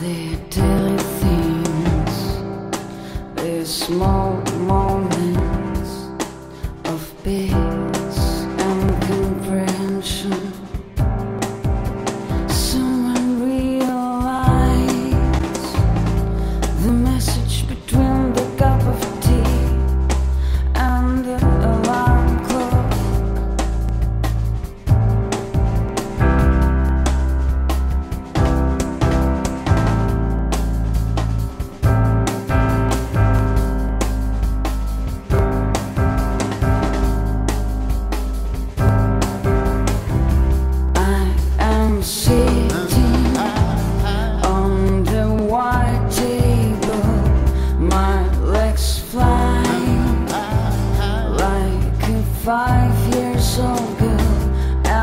their daily things, their small moments five years old girl.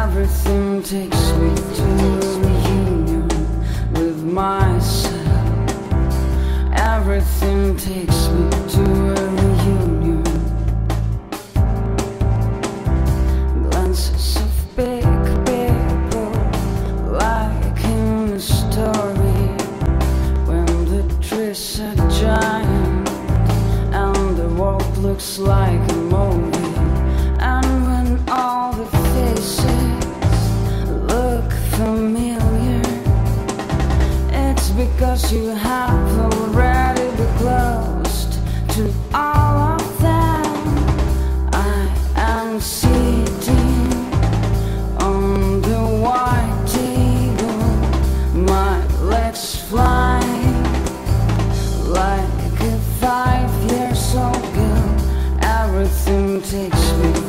Everything takes me to a reunion with myself. Everything takes me to a reunion. Glances of big people, like in a story, when the trees are giant and the world looks like a movie, you have already been closed to all of them. I am sitting on the white table, my legs flying like a five years old girl. Everything takes me